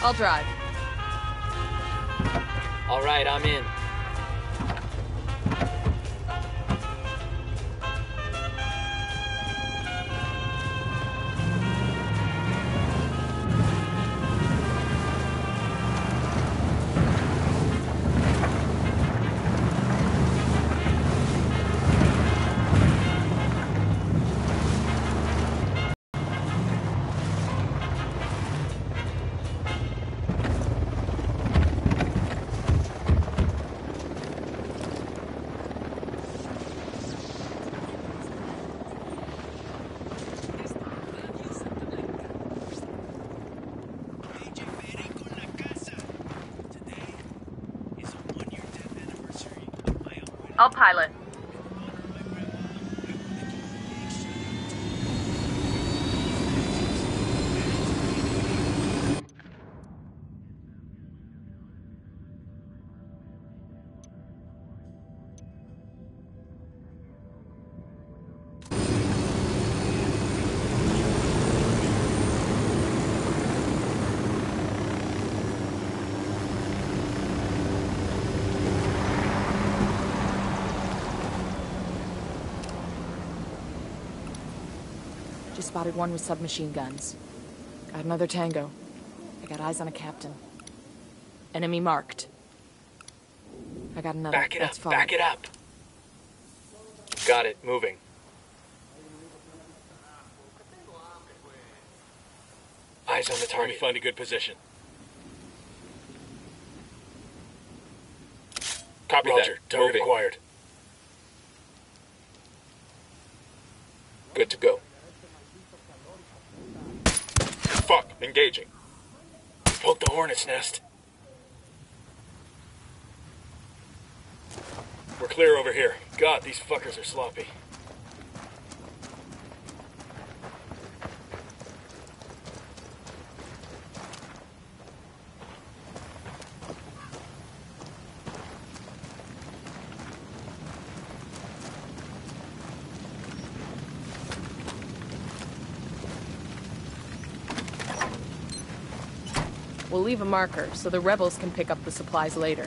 I'll drive. All right, I'm in. Just spotted one with submachine guns. Got another tango. I got eyes on a captain. Enemy marked. I got another. Back it Let's up, follow. back it up. Got it, moving. Eyes on the target. find a good position. Copy Roger, that. Target moving. acquired. Good to go. Fuck, engaging. Poke the hornet's nest. We're clear over here. God, these fuckers are sloppy. Leave a marker so the rebels can pick up the supplies later.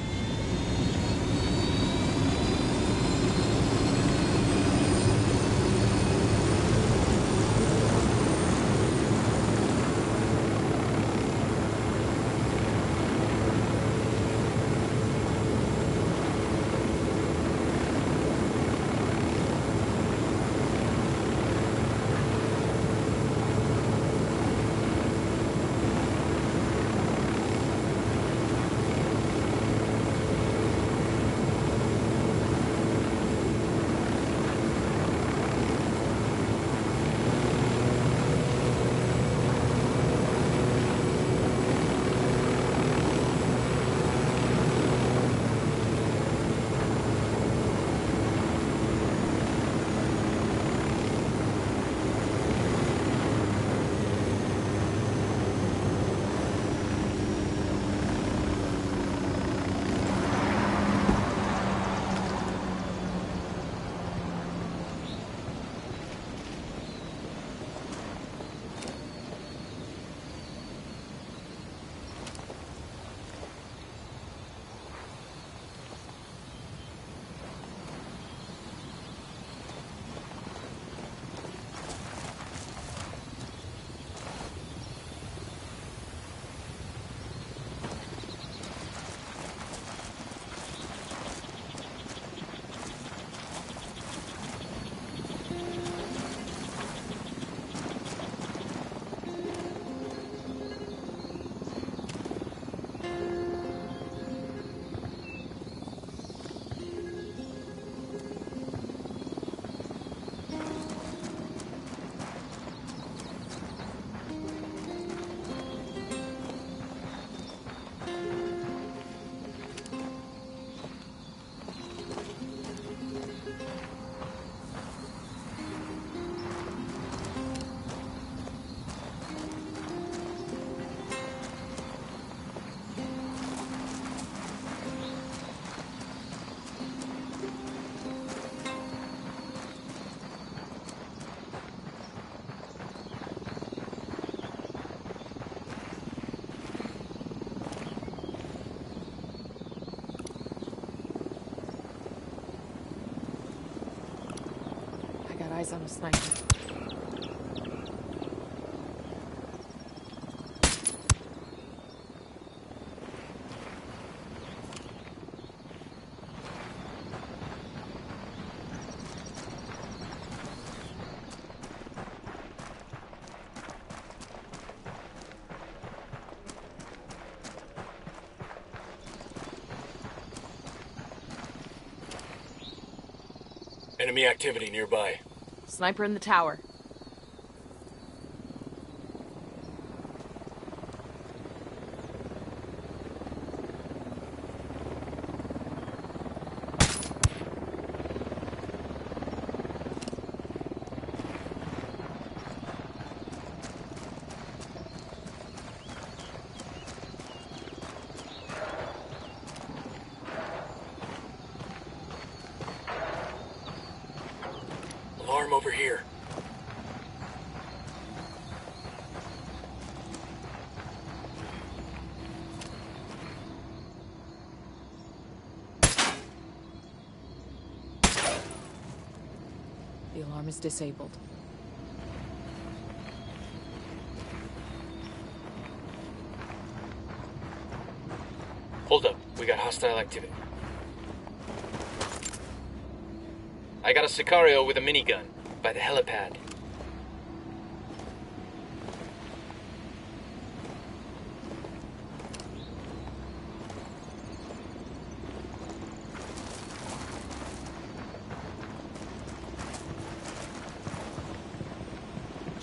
Eyes on a sniper. Enemy activity nearby. Sniper in the tower. Alarm over here. Alarm is disabled. Hold up. We got hostile activity. I got a Sicario with a minigun by the helipad.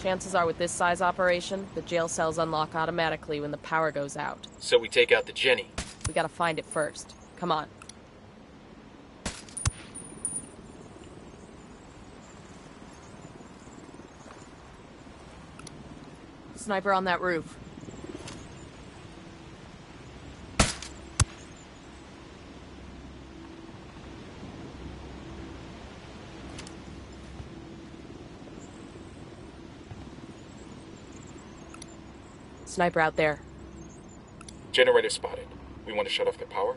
Chances are, with this size operation, the jail cells unlock automatically when the power goes out. So we take out the Jenny. We gotta find it first. Come on. Sniper on that roof. Sniper out there. Generator spotted. We want to shut off the power?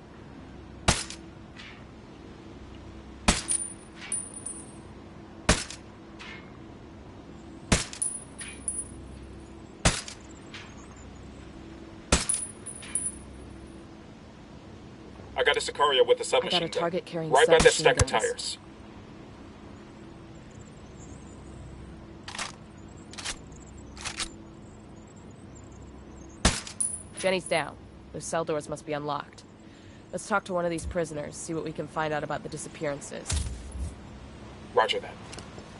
I got a Sicario with a submachine gun. target carrying Right by that stack of tires. Jenny's down. Those cell doors must be unlocked. Let's talk to one of these prisoners, see what we can find out about the disappearances. Roger that.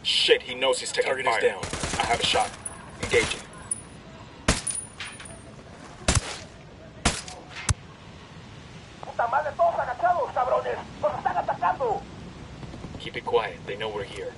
Shit, he knows he's taking Target is down. I have a shot. Engaging. ¡Puta madre, todos agachados, cabrones! ¡Nos están atacando! Keep it quiet. They know we're here.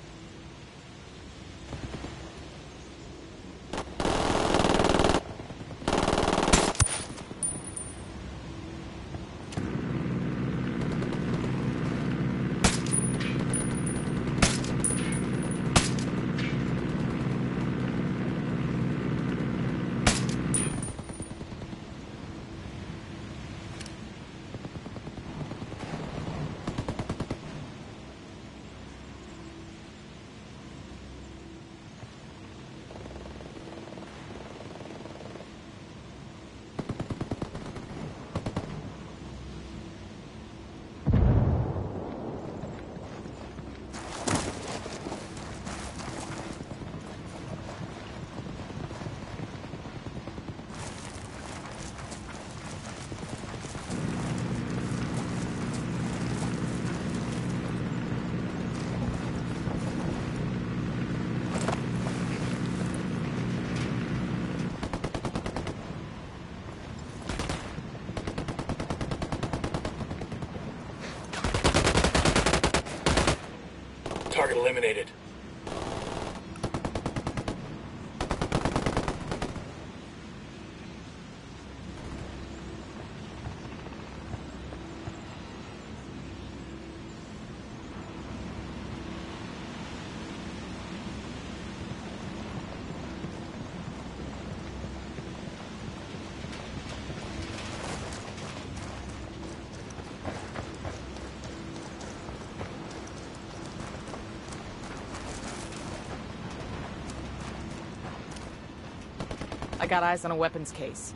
I got eyes on a weapons case.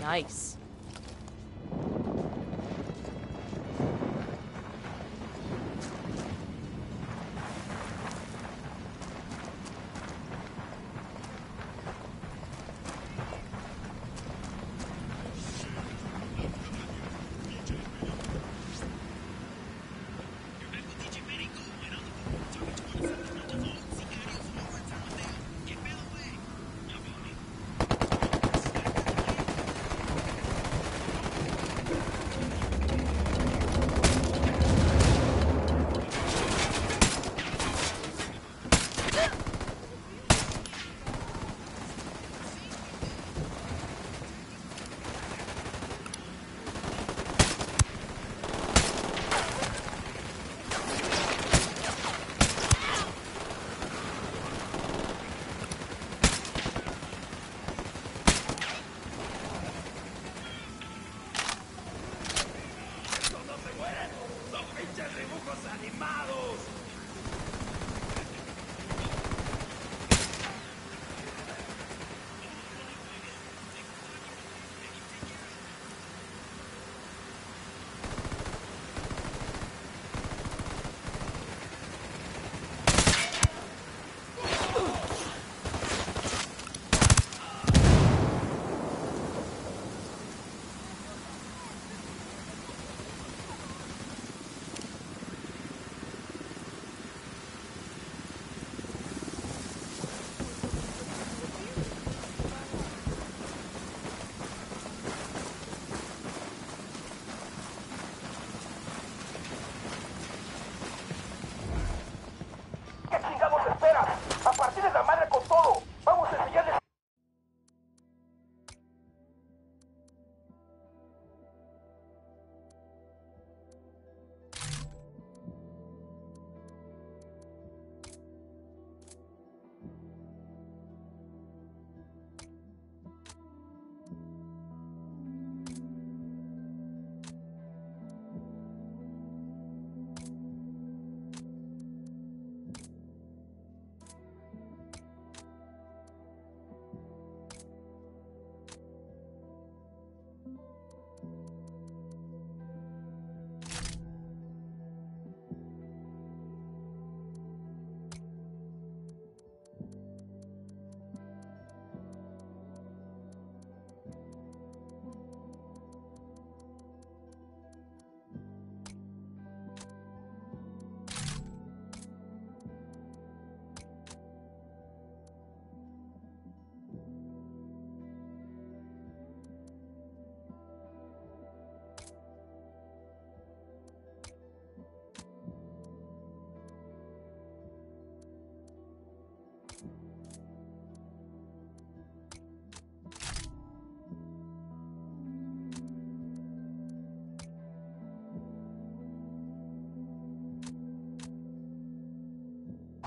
Nice.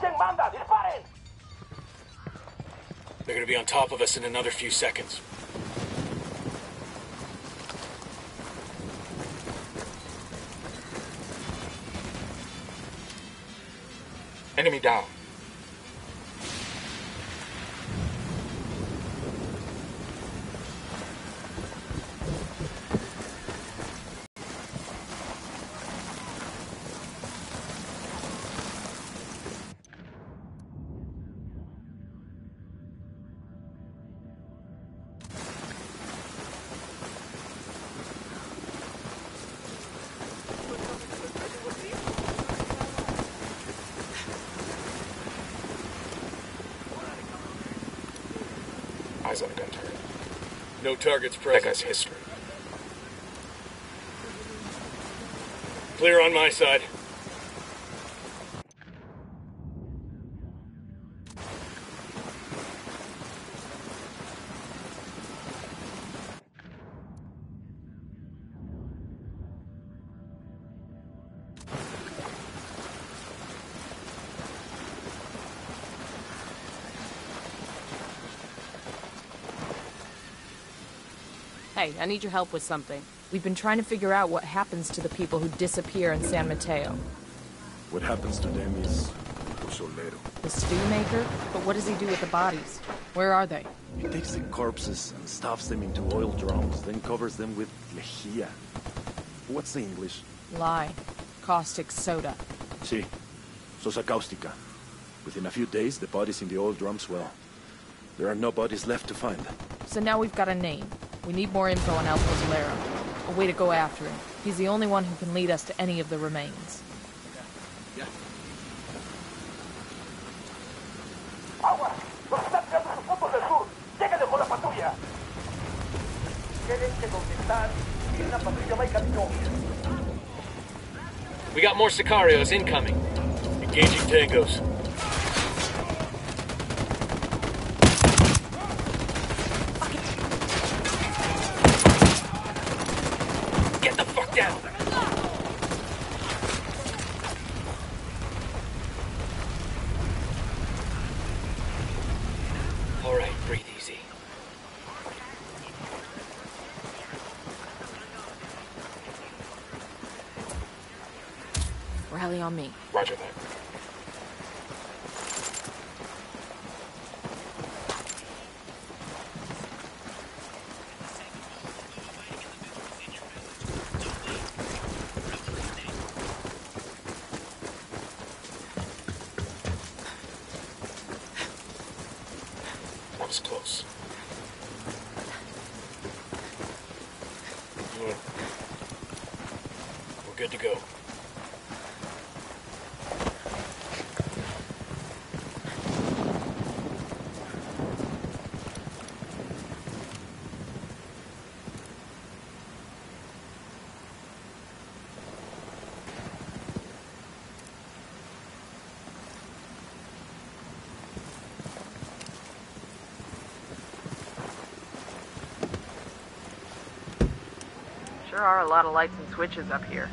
¿Quién manda? ¡Disparen! They're gonna be on top of us in another few seconds. Enemy down. Eyes on a gun turret. No targets That present. guy's history. Clear on my side. Hey, I need your help with something. We've been trying to figure out what happens to the people who disappear in San Mateo. What happens to them is. The stew maker? But what does he do with the bodies? Where are they? He takes the corpses and stuffs them into oil drums, then covers them with lejía. What's the English? Lye. Caustic soda. Sí, sosa cáustica. Within a few days, the bodies in the oil drums, well, there are no bodies left to find. So now we've got a name. We need more info on El Pozolero. A way to go after him. He's the only one who can lead us to any of the remains. We got more Sicarios incoming. Engaging tangos. Sure are a lot of lights and switches up here.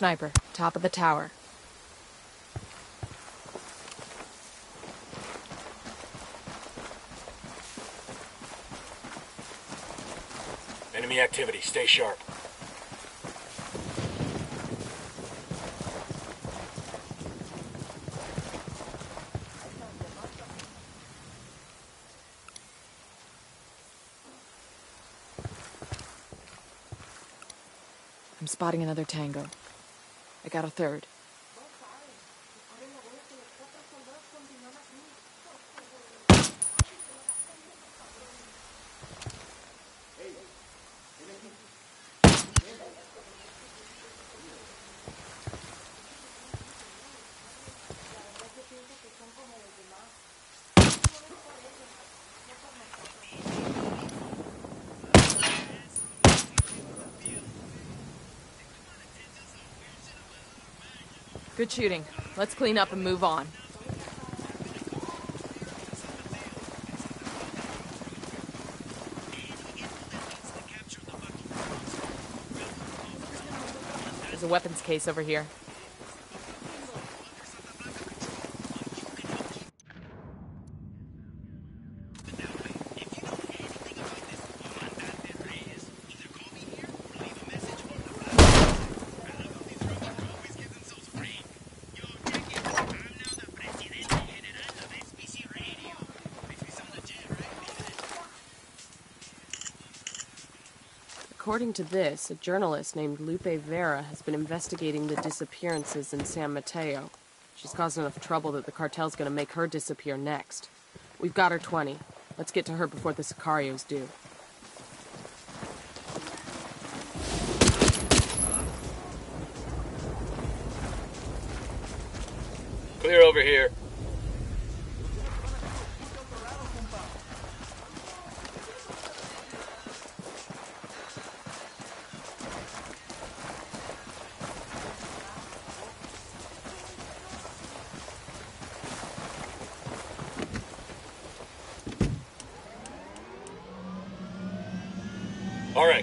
Sniper, top of the tower. Enemy activity. Stay sharp. I'm spotting another tango. I got a third. Good shooting. Let's clean up and move on. There's a weapons case over here. According to this, a journalist named Lupe Vera has been investigating the disappearances in San Mateo. She's caused enough trouble that the cartel's gonna make her disappear next. We've got her 20. Let's get to her before the Sicarios do. Clear over here.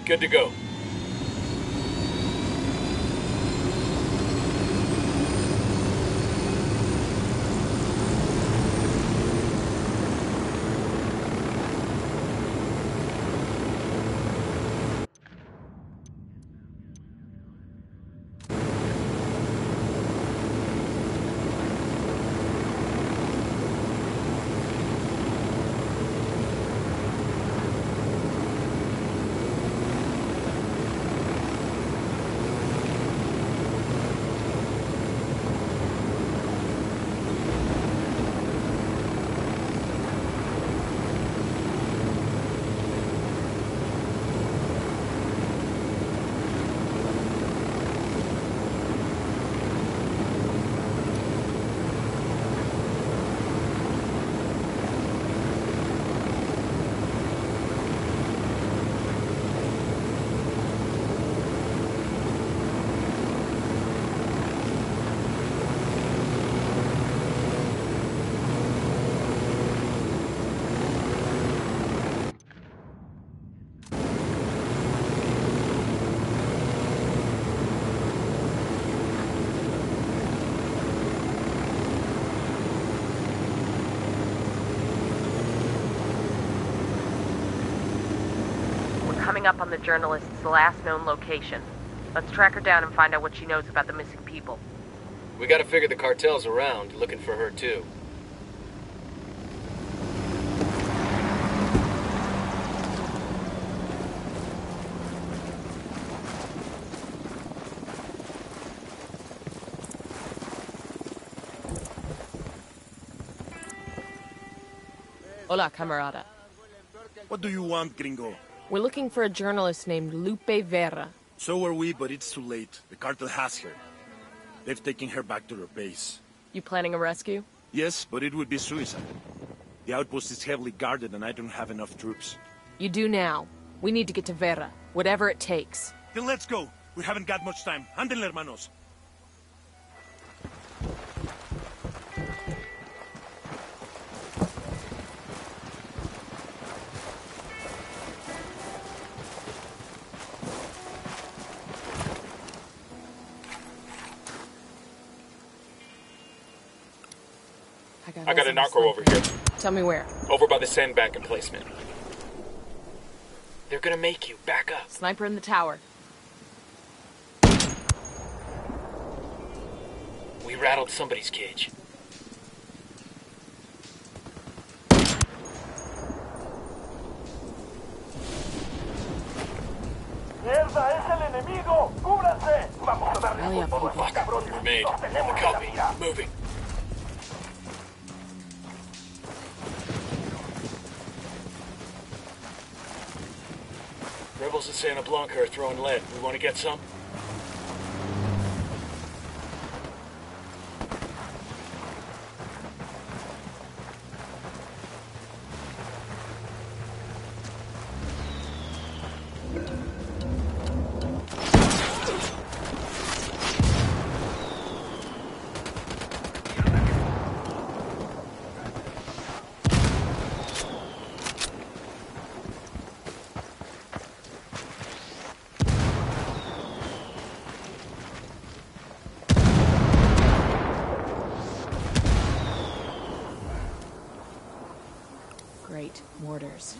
Good to go. We're coming up on the journalist's last known location. Let's track her down and find out what she knows about the missing people. We gotta figure the cartel's around, looking for her too. Hola, camarada. What do you want, gringo? We're looking for a journalist named Lupe Vera. So are we, but it's too late. The cartel has her. They've taken her back to their base. You planning a rescue? Yes, but it would be suicide. The outpost is heavily guarded and I don't have enough troops. You do now. We need to get to Vera, whatever it takes. Then let's go. We haven't got much time. Anden, hermanos. I got, I got a on narco over here. Tell me where. Over by the sandbag emplacement. They're gonna make you back up. Sniper in the tower. We rattled somebody's cage. ¡Mierda, es el enemigo! ¡Cúbranse! Vamos a darle Rally up, con todo cabrones. We're made. Tenemos en la Copy. Moving. Rebels in Santa Blanca are throwing lead. We want to get some? Great. Mortars.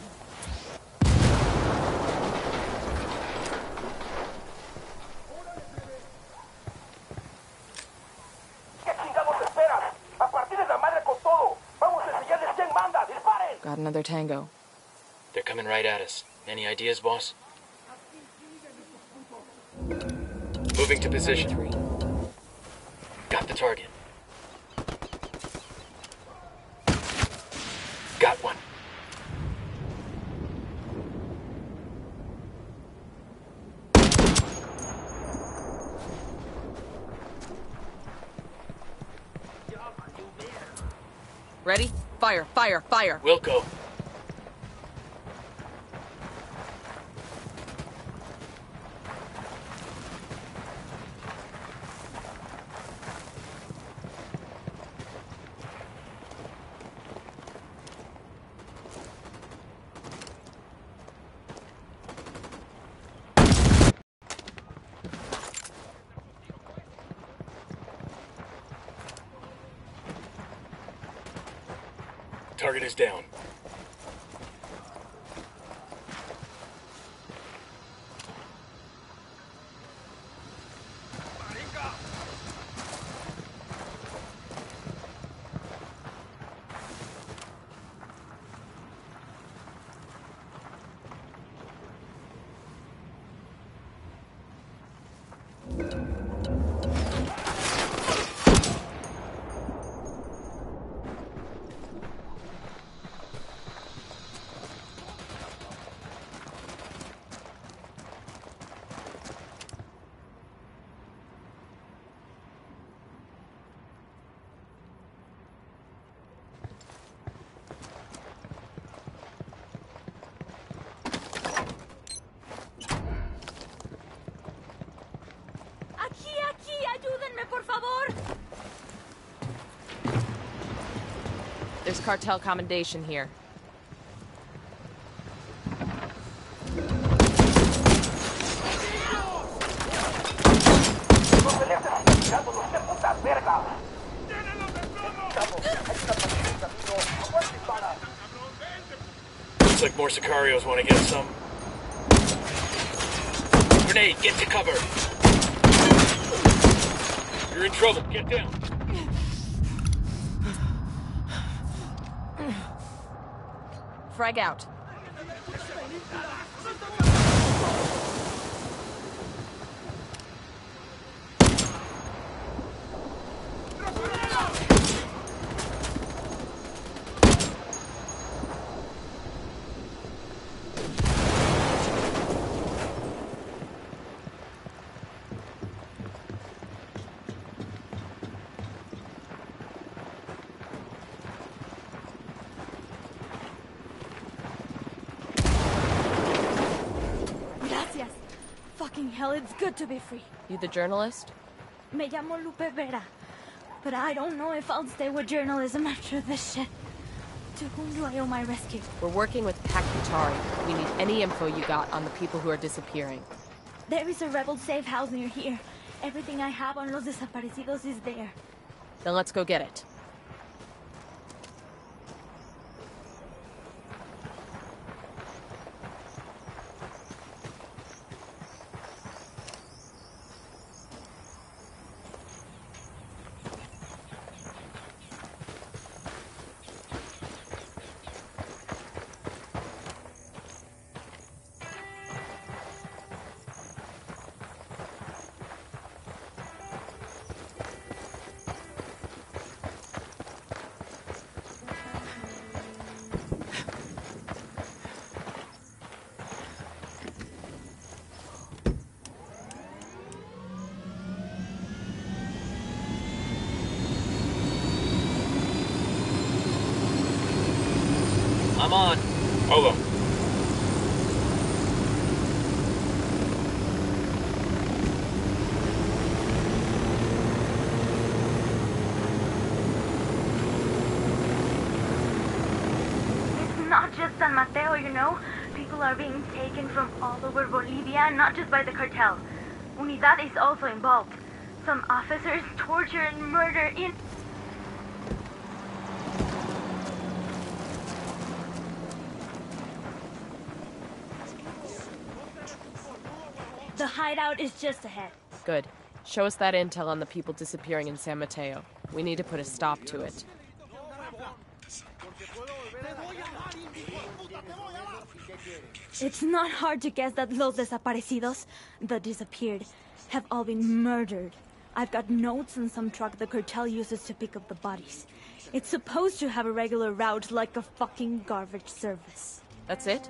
¿Qué chingados esperas? A partir de la madre con todo. Vamos a enseñarles quién manda. ¡Disparen! Got another tango. They're coming right at us. Any ideas, boss? Moving to position. Three. Got the target. Got one. Ready? Fire, fire, fire. Wilco. Camino. commendation here. Looks like more Sicarios want to get some. Grenade, get to cover. You're in trouble. Get down. Frag out. Gracias. Fucking hell, it's good to be free. You the journalist? Me llamo Lupe Vera. But I don't know if I'll stay with journalism after this shit. To whom do I owe my rescue? We're working with Pac Katari. We need any info you got on the people who are disappearing. There is a rebel safe house near here. Everything I have on Los Desaparecidos is there. Then let's go get it. I'm on. Hold on. It's not just San Mateo, you know. People are being taken from all over Bolivia, not just by the cartel. Unidad is also involved. Some officers torture and murder in. The hideout is just ahead. Good. Show us that intel on the people disappearing in San Mateo. We need to put a stop to it. It's not hard to guess that Los Desaparecidos, the disappeared, have all been murdered. I've got notes on some truck the cartel uses to pick up the bodies. It's supposed to have a regular route like a fucking garbage service. That's it?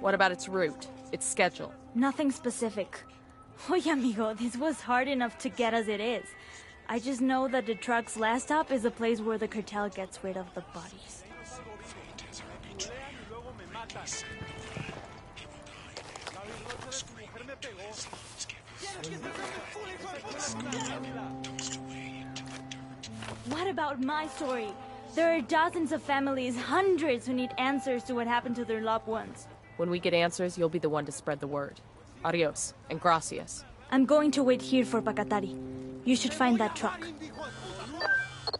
What about its route? Its schedule? Nothing specific. Oye, amigo, this was hard enough to get as it is. I just know that the truck's last stop is a place where the cartel gets rid of the bodies. What about my story? There are dozens of families, hundreds who need answers to what happened to their loved ones. When we get answers, you'll be the one to spread the word. Adios, and gracias. I'm going to wait here for Pac Katari. You should find that truck.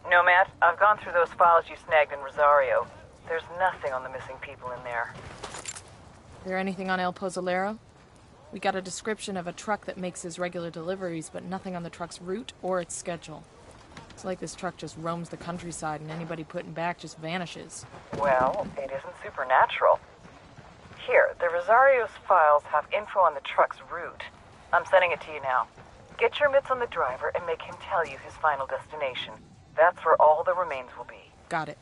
Nomad, I've gone through those files you snagged in Rosario. There's nothing on the missing people in there. There anything on El Pozolero? We got a description of a truck that makes his regular deliveries, but nothing on the truck's route or its schedule. It's like this truck just roams the countryside and anybody putting back just vanishes. Well, it isn't supernatural. Here, the Rosario's files have info on the truck's route. I'm sending it to you now. Get your mitts on the driver and make him tell you his final destination. That's where all the remains will be. Got it.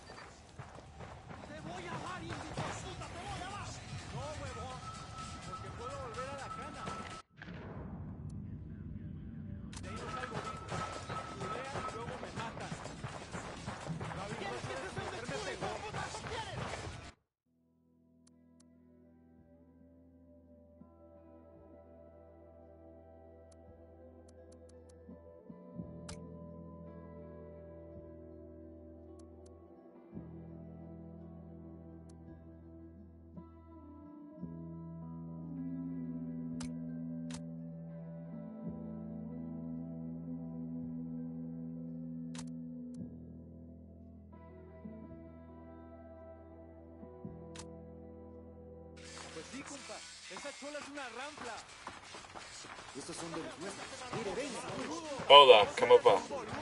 Esa chola es una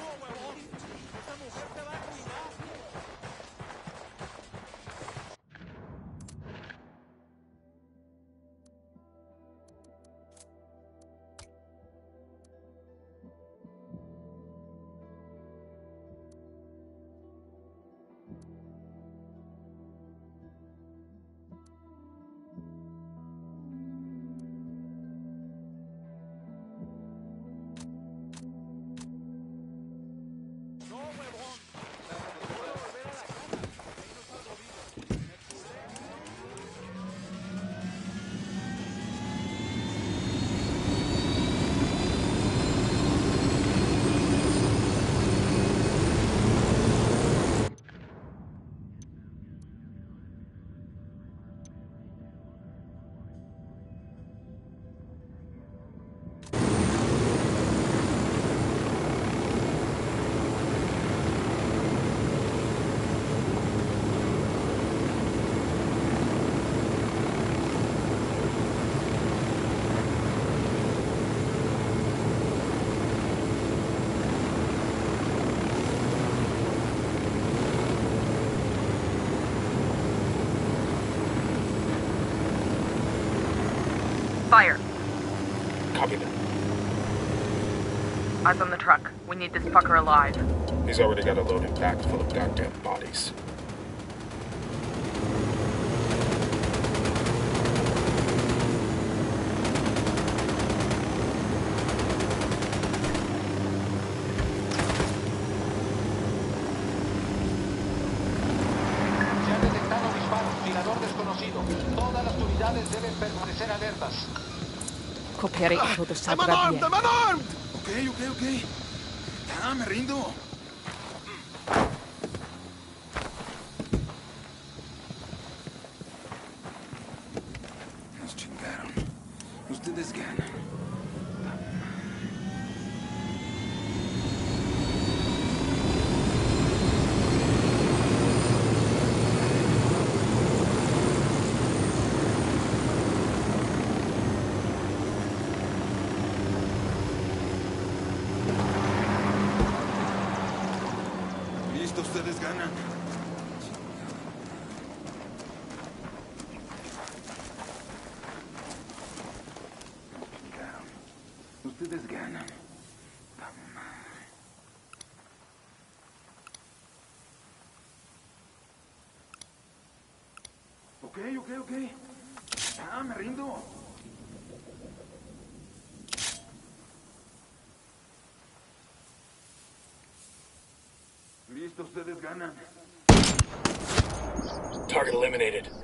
need this fucker alive. He's already got a loading back full of goddamn bodies. Se ha detectado disparos. Mirador desconocido. Todas las unidades deben permanecer. Coopere y todo I'm saldrá unarmed! bien. I'm unarmed! Ok, ok, ok. Me rindo. gana. Vamos, madre. Ok, ok, ok. Ah, me rindo. Listo, ustedes ganan. Target eliminated.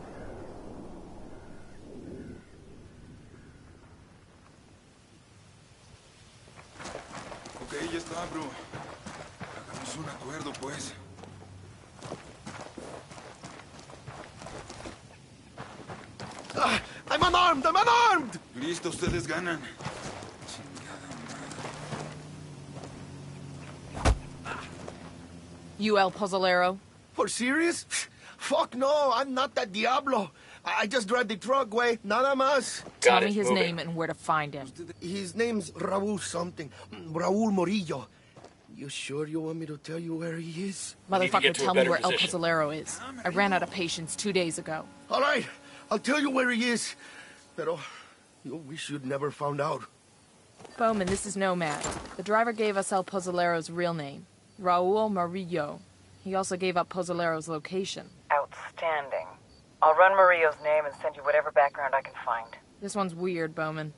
Unarmed! Listo, ustedes ganan. You El Pozolero? For serious? Fuck no, I'm not that Diablo. I I just drive the truck, way. Nada más. Tell me his name and where to find him. His name's Raul something. Raul Morillo. You sure you want me to tell you where he is? Motherfucker, tell me where El Pozolero is. I ran out of patience two days ago. All right, I'll tell you where he is. Pero you wish you'd never found out. Bowman, this is Nomad. The driver gave us El Pozolero's real name, Raul Murillo. He also gave up Pozolero's location. Outstanding. I'll run Mario's name and send you whatever background I can find. This one's weird, Bowman.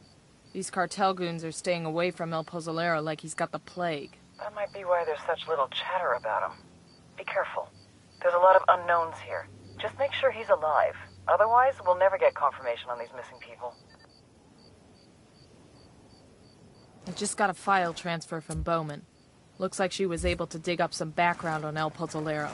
These cartel goons are staying away from El Pozolero like he's got the plague. That might be why there's such little chatter about him. Be careful. There's a lot of unknowns here. Just make sure he's alive. Otherwise, we'll never get confirmation on these missing people. I just got a file transfer from Bowman. Looks like she was able to dig up some background on El Pozolero.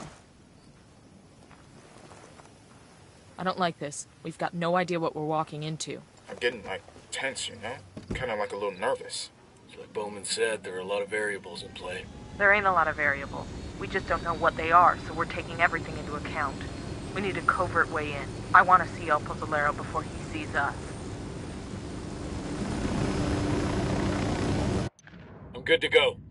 I don't like this. We've got no idea what we're walking into. I'm getting, like, tense, you know? Kind of like a little nervous. Like Bowman said, there are a lot of variables in play. There ain't a lot of variables. We just don't know what they are, so we're taking everything into account. We need a covert way in. I want to see El Pozolero before he sees us. Good to go.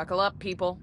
Buckle up, people.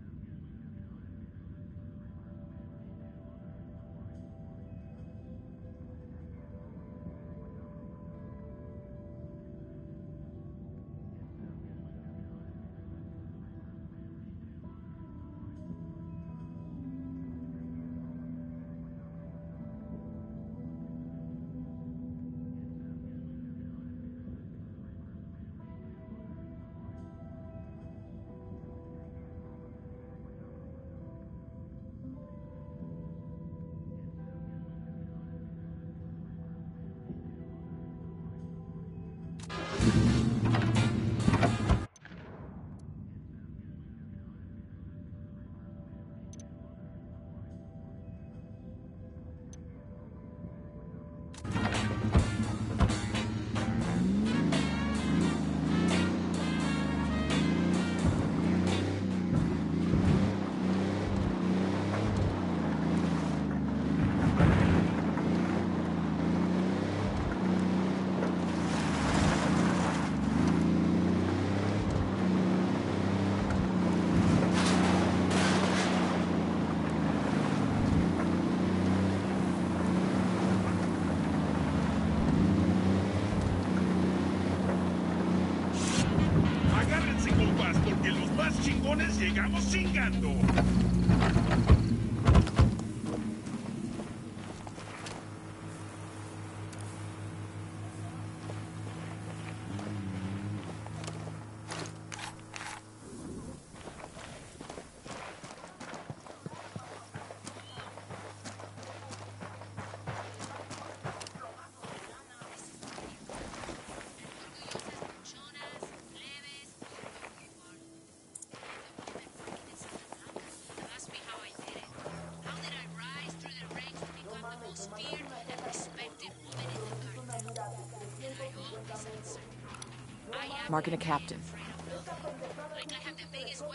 Marking a captain.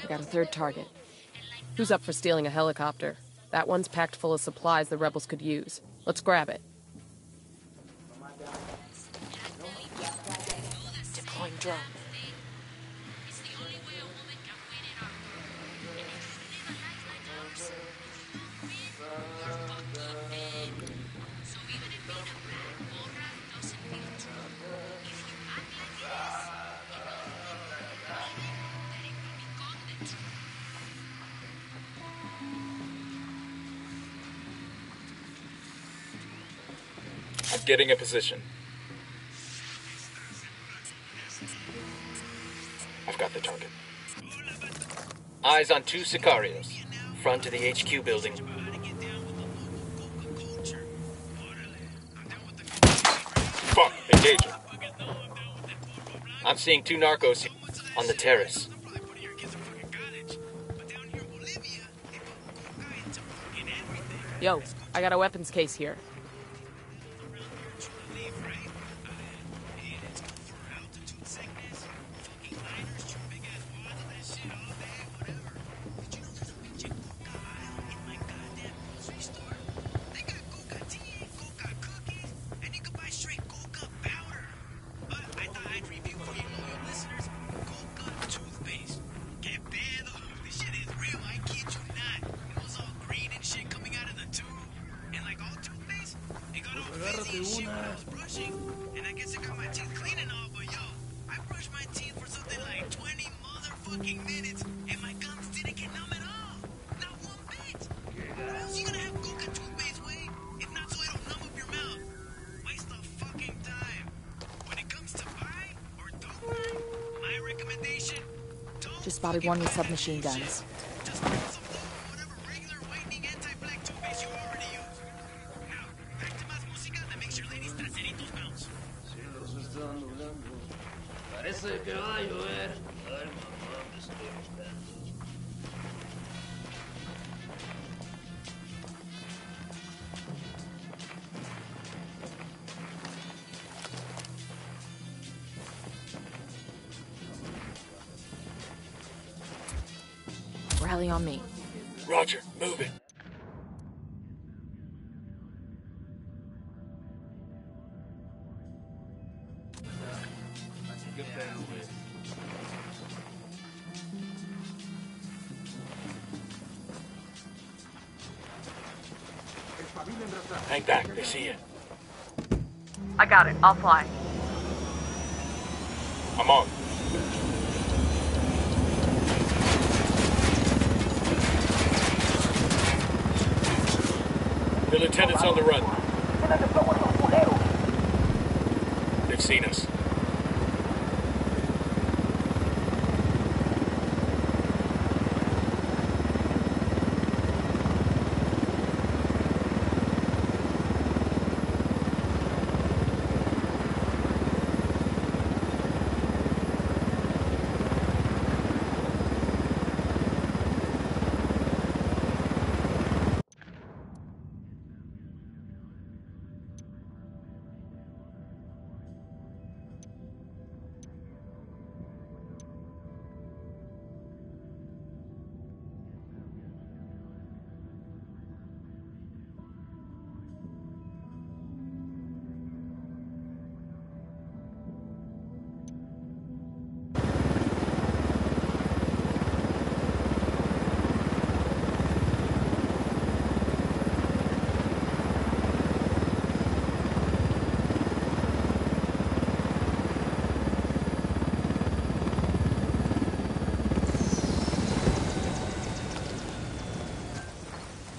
I got a third target. Who's up for stealing a helicopter? That one's packed full of supplies the rebels could use. Let's grab it. Deploying drone. getting a position. I've got the target. Eyes on two Sicarios. Front of the HQ building. Fuck, engaging. I'm seeing two narcos on the terrace. Yo, I got a weapons case here. spotted one with submachine guns. I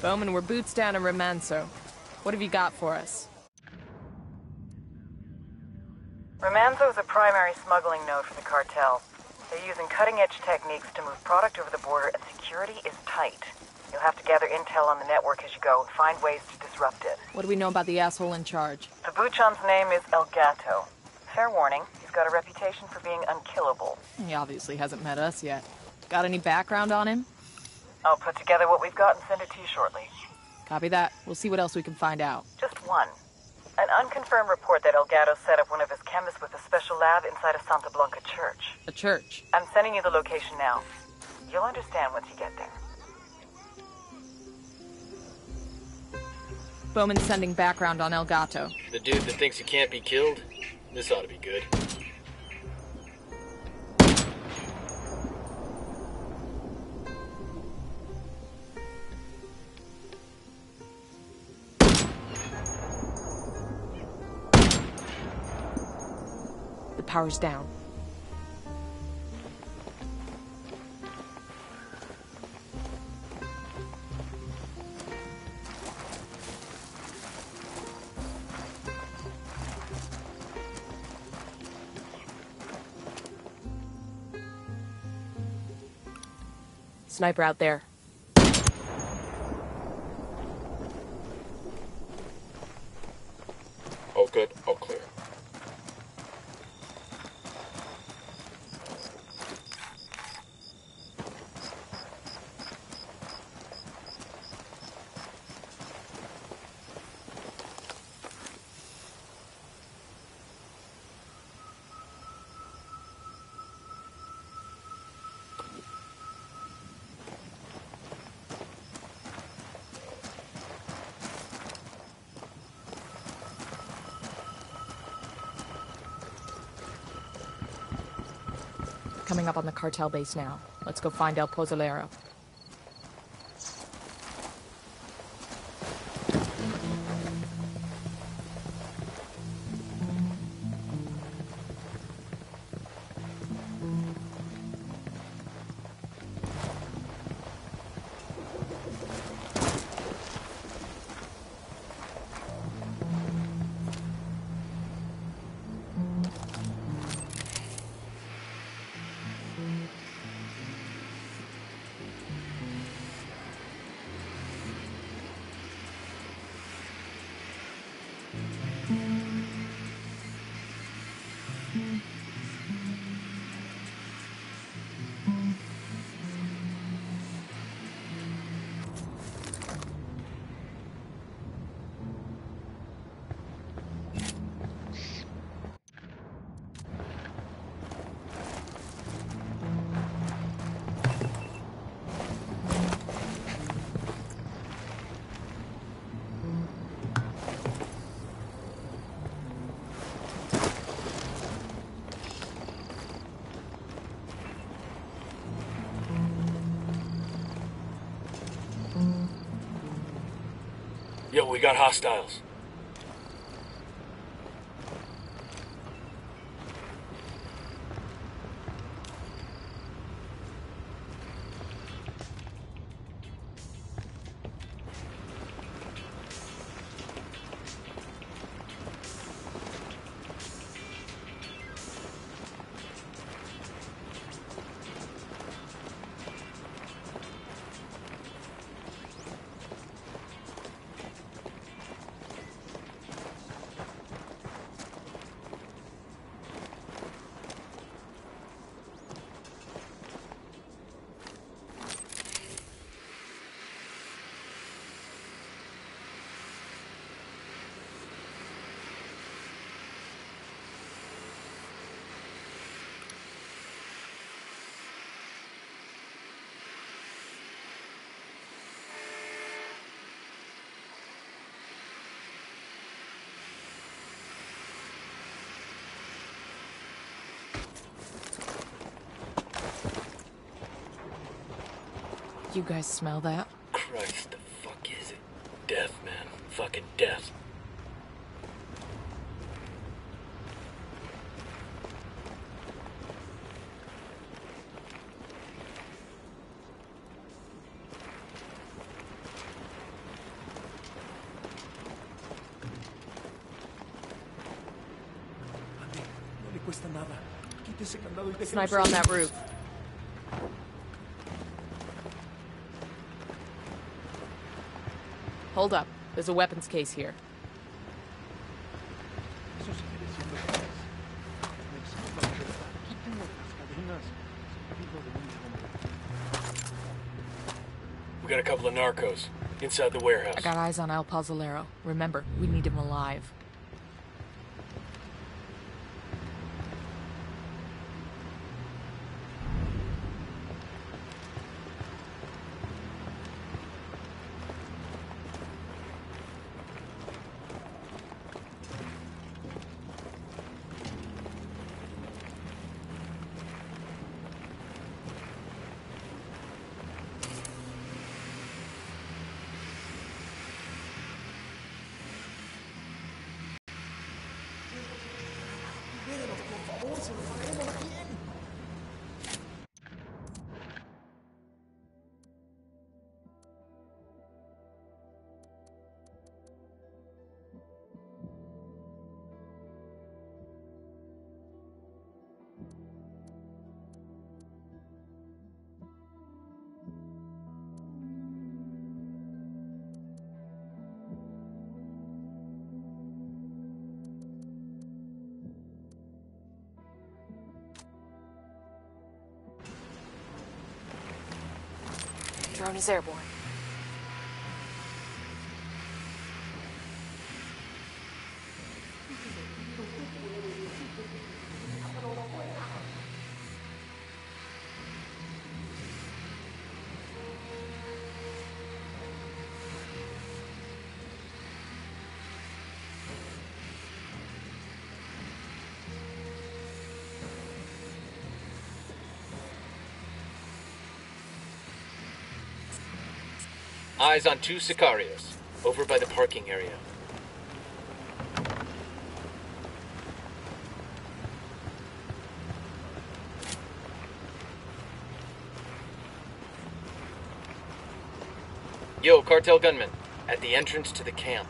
Bowman, we're boots down in Remanso. What have you got for us? Remanso is a primary smuggling node for the cartel. They're using cutting-edge techniques to move product over the border, and security is tight. You'll have to gather intel on the network as you go and find ways to disrupt it. What do we know about the asshole in charge? The Buchon's name is El Gato. Fair warning, he's got a reputation for being unkillable. He obviously hasn't met us yet. Got any background on him? I'll put together what we've got and send it to you shortly. Copy that. We'll see what else we can find out. Just one. An unconfirmed report that El Gato set up one of his chemists with a special lab inside a Santa Blanca church. A church? I'm sending you the location now. You'll understand once you get there. Bowman's sending background on El Gato. The dude that thinks he can't be killed? This ought to be good. Power's down. Sniper out there. All good, all clear. Coming up on the cartel base now. Let's go find El Pozolero. Got hostiles. You guys smell that? Christ, the fuck is it? Death, man. Fucking death. No le cuesta nada. Quite ese candado y déjenos Sniper on that roof. Hold up. There's a weapons case here. Eso seguiré siendo capaz. Necesito la libertad. Quítenme las cadenas. Hijo de un hombre. We got a couple of narcos inside the warehouse. I got eyes on El Pozolero. Remember, we need him alive. Drone is airborne. Eyes on two Sicarios, over by the parking area. Yo, cartel gunman, at the entrance to the camp.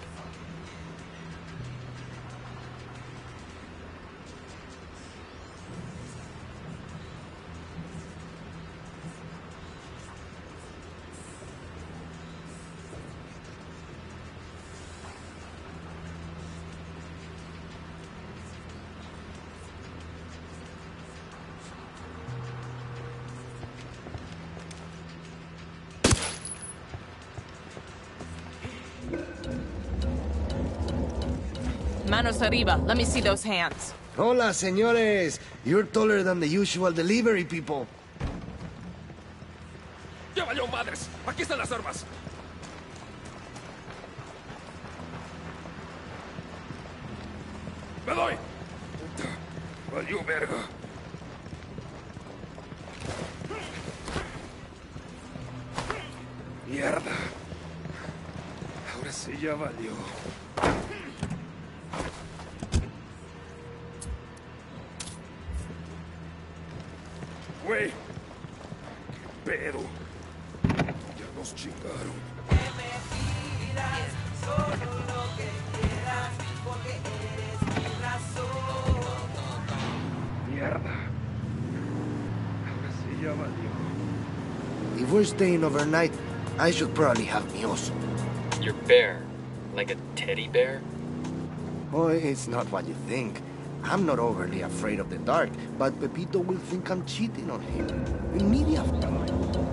Arriba. Let me see those hands. Hola, señores. You're taller than the usual delivery people. ¡Ya valió madres! ¡Aquí están las armas! Staying overnight, I should probably have mi oso. Your bear. Like a teddy bear? Oh, it's not what you think. I'm not overly afraid of the dark, but Pepito will think I'm cheating on him. Immediately.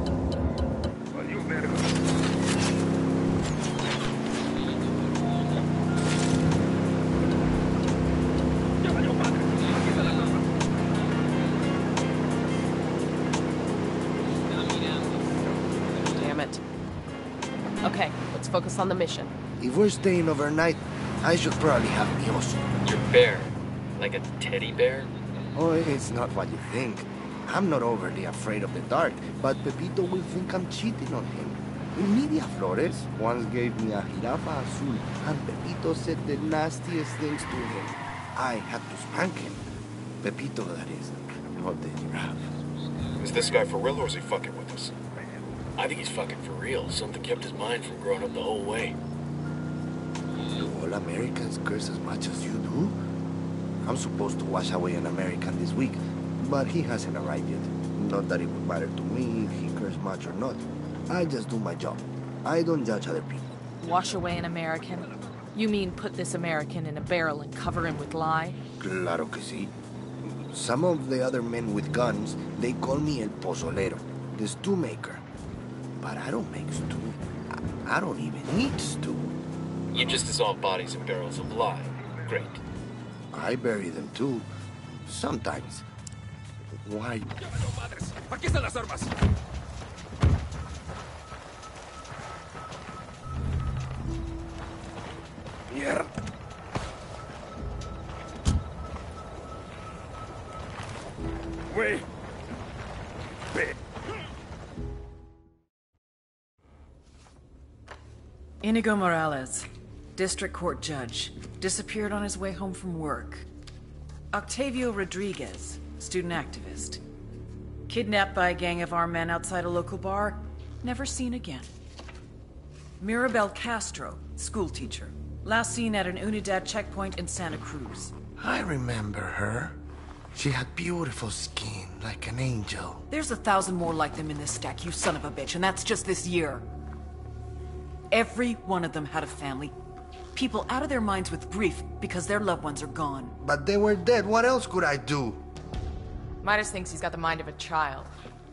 On the mission. If we're staying overnight, I should probably have mi oso. Your bear. Like a teddy bear? Oh, it's not what you think. I'm not overly afraid of the dark, but Pepito will think I'm cheating on him. Emilia Flores once gave me a jirafa azul, and Pepito said the nastiest things to him. I had to spank him. Pepito, that is, not the giraffe. Is this guy for real or is he fucking with us? I think he's fucking for real. Something kept his mind from growing up the whole way. Do all Americans curse as much as you do? I'm supposed to wash away an American this week, but he hasn't arrived yet. Not that it would matter to me if he cursed much or not. I just do my job. I don't judge other people. Wash away an American? You mean put this American in a barrel and cover him with lye? Claro que sí. Some of the other men with guns, they call me el pozolero, the stew maker. But I don't make stew. I, I don't even eat stew. You just dissolve bodies in barrels of lye. Great. I bury them too. Sometimes. Why? Aquí están las armas. Mierda. Güey. Inigo Morales, district court judge, disappeared on his way home from work. Octavio Rodriguez, student activist. Kidnapped by a gang of armed men outside a local bar, never seen again. Mirabel Castro, schoolteacher, last seen at an Unidad checkpoint in Santa Cruz. I remember her. She had beautiful skin, like an angel. There's a thousand more like them in this stack, you son of a bitch, and that's just this year. Every one of them had a family. People out of their minds with grief because their loved ones are gone. But they were dead. What else could I do? Midas thinks he's got the mind of a child.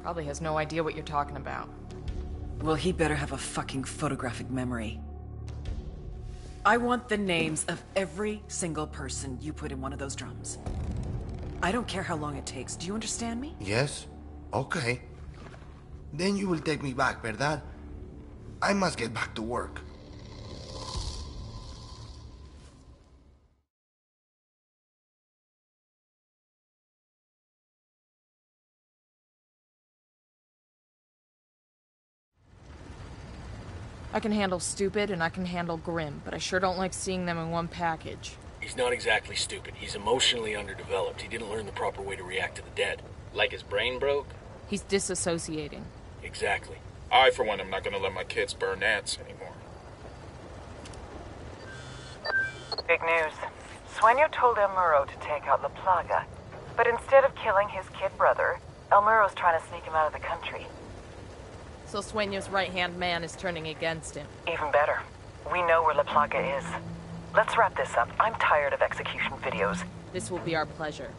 Probably has no idea what you're talking about. Well, he better have a fucking photographic memory. I want the names of every single person you put in one of those drums. I don't care how long it takes. Do you understand me? Yes? Okay. Then you will take me back, ¿verdad? I must get back to work. I can handle stupid and I can handle grim, but I sure don't like seeing them in one package. He's not exactly stupid. He's emotionally underdeveloped. He didn't learn the proper way to react to the dead. Like his brain broke? He's disassociating. Exactly. I, for one, am not gonna let my kids burn ants anymore. Big news. Sueño told El Muro to take out La Plaga, but instead of killing his kid brother, El Muro's trying to sneak him out of the country. So Sueño's right-hand man is turning against him. Even better, we know where La Plaga is. Let's wrap this up. I'm tired of execution videos. This will be our pleasure.